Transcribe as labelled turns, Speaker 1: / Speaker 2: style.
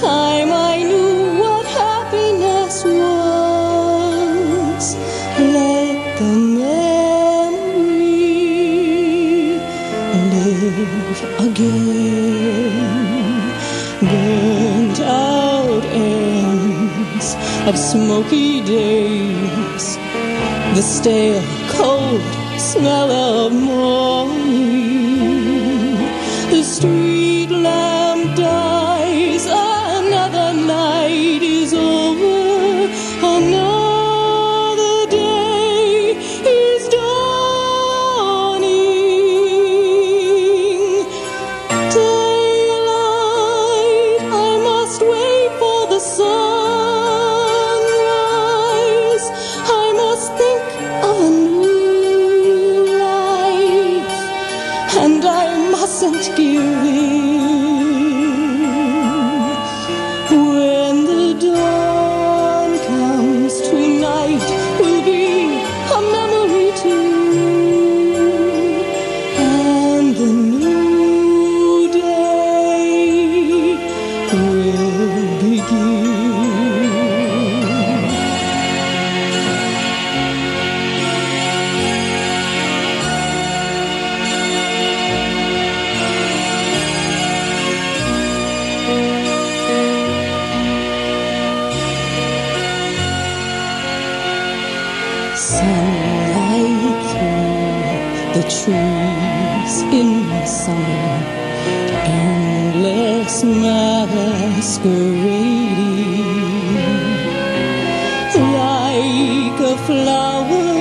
Speaker 1: time I knew what happiness was. Let the memory live again. Burnt out ends of smoky days. The stale, cold smell of morning. The street light. doesn't give. sunlight through the trees in the summer, endless masquerading like a flower.